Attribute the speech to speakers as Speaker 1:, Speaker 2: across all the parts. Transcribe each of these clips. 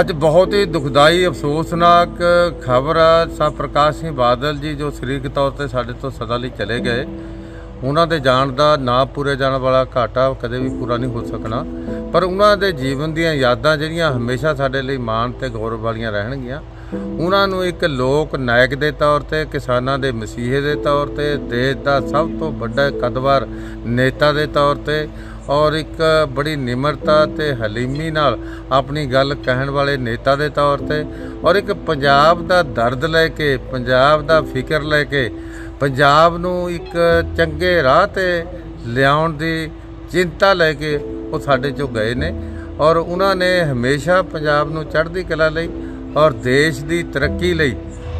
Speaker 1: ਅੱਜ ਬਹੁਤ ਹੀ ਦੁਖਦਾਈ, ਅਫਸੋਸਨਾਕ ਖਬਰ ਆ। ਸਾ ਪ੍ਰਕਾਸ਼ ਸਿੰਘ ਬਾਦਲ ਜੀ ਜੋ ਸਰੀਰਕ ਤੌਰ ਤੇ ਸਾਡੇ ਤੋਂ ਸਦਾ ਲਈ ਚਲੇ ਗਏ, ਉਹਨਾਂ ਦੇ ਜਾਣ ਦਾ ਨਾ ਪੂਰੇ ਜਾਣ ਵਾਲਾ ਘਾਟਾ ਕਦੇ ਵੀ ਪੂਰਾ ਨਹੀਂ ਹੋ ਸਕਣਾ। ਪਰ ਉਹਨਾਂ ਦੇ ਜੀਵਨ ਦੀਆਂ ਯਾਦਾਂ ਜਿਹੜੀਆਂ ਹਮੇਸ਼ਾ ਸਾਡੇ ਲਈ ਮਾਣ ਤੇ ਗੌਰਵ ਵਾਲੀਆਂ ਰਹਿਣਗੀਆਂ। ਉਹਨਾਂ ਨੂੰ ਇੱਕ ਲੋਕ ਨਾਇਕ ਦੇ ਤੌਰ ਤੇ, ਕਿਸਾਨਾਂ ਦੇ ਮਸੀਹੇ ਦੇ ਤੌਰ ਤੇ, ਦੇਸ਼ ਦਾ ਸਭ ਤੋਂ ਵੱਡਾ ਕਦਵਾਰ ਨੇਤਾ ਦੇ ਤੌਰ ਤੇ ਔਰ ਇੱਕ ਬੜੀ ਨਿਮਰਤਾ ਤੇ ਹਲੀਮੀ ਨਾਲ ਆਪਣੀ ਗੱਲ ਕਹਿਣ ਵਾਲੇ ਨੇਤਾ ਦੇ ਤੌਰ ਤੇ ਔਰ ਇੱਕ ਪੰਜਾਬ ਦਾ ਦਰਦ ਲੈ ਕੇ, ਪੰਜਾਬ ਦਾ ਫਿਕਰ ਲੈ ਕੇ, ਪੰਜਾਬ ਨੂੰ ਇੱਕ ਚੰਗੇ ਰਾਹ ਤੇ ਲਿਆਉਣ ਦੀ ਚਿੰਤਾ ਲੈ ਕੇ ਉਹ ਸਾਡੇ ਚੋਂ ਗਏ ਨੇ ਔਰ ਉਹਨਾਂ ਨੇ ਹਮੇਸ਼ਾ ਪੰਜਾਬ ਨੂੰ ਚੜ੍ਹਦੀ ਕਲਾ ਲਈ ਔਰ ਦੇਸ਼ ਦੀ ਤਰੱਕੀ ਲਈ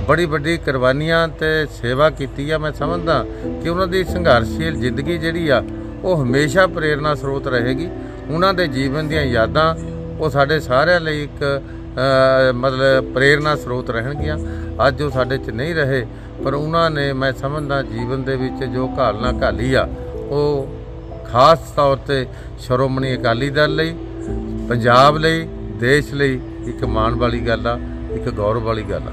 Speaker 1: ਬੜੀ ਵੱਡੀ ਕੁਰਬਾਨੀਆਂ ਤੇ ਸੇਵਾ ਕੀਤੀ ਆ। ਮੈਂ ਸਮਝਦਾ ਕਿ ਉਹਨਾਂ ਦੀ ਸੰਘਰਸ਼ੀਲ ਜ਼ਿੰਦਗੀ ਜਿਹੜੀ ਆ ਉਹ ਹਮੇਸ਼ਾ ਪ੍ਰੇਰਣਾ ਸਰੋਤ ਰਹੇਗੀ। ਉਹਨਾਂ ਦੇ ਜੀਵਨ ਦੀਆਂ ਯਾਦਾਂ ਉਹ ਸਾਡੇ ਸਾਰਿਆਂ ਲਈ ਇੱਕ ਮਤਲਬ ਪ੍ਰੇਰਣਾ ਸਰੋਤ ਰਹਿਣਗੀਆਂ। ਅੱਜ ਉਹ ਸਾਡੇ 'ਚ ਨਹੀਂ ਰਹੇ, ਪਰ ਉਹਨਾਂ ਨੇ ਮੈਂ ਸਮਝਦਾ ਜੀਵਨ ਦੇ ਵਿੱਚ ਜੋ ਘਾਲਣਾ ਘਾਲੀ ਆ, ਉਹ ਖਾਸ ਤੌਰ ਤੇ ਸ਼੍ਰੋਮਣੀ ਅਕਾਲੀ ਦਲ ਲਈ, ਪੰਜਾਬ ਲਈ, ਦੇਸ਼ ਲਈ ਇੱਕ ਮਾਣ ਵਾਲੀ ਗੱਲ ਆ, ਇੱਕ ਗੌਰਵ ਵਾਲੀ ਗੱਲ ਆ।